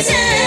reason.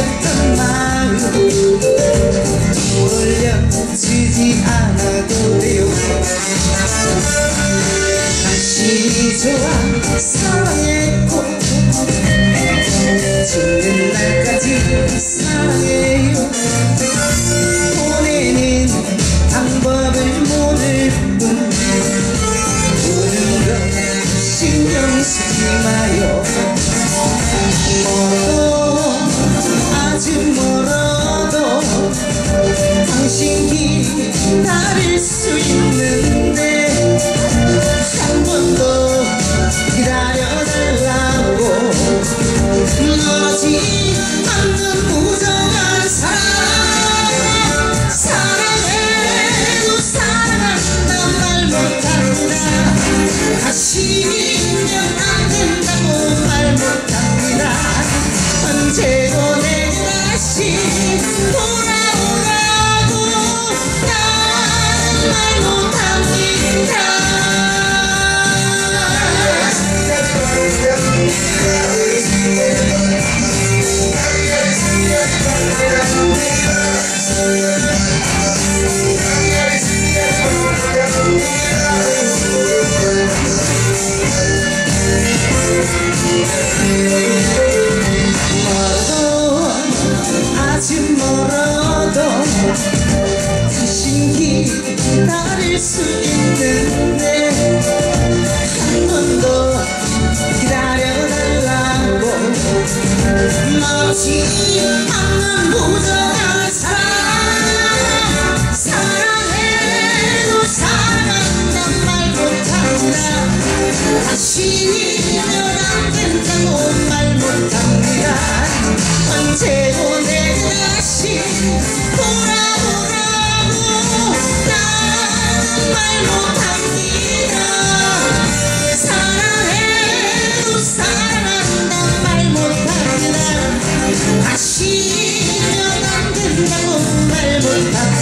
그랬던 마음 돌려주지 않아도 돼요. 다시 좋아 다를 수 있는데 한 번 더 기다려달라고 무너지 않는 무정한 사랑 사랑해도 사랑한다 말 못한다. 다시 이면 안 된다고 말 못합니다. 언제도 내게 다시 돌아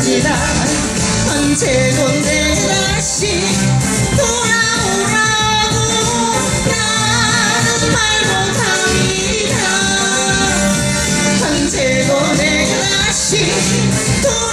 갑니다. 언제고 내 다시 돌아오라고 나는 말 못합니다. 언제고 내 다시 돌아오라고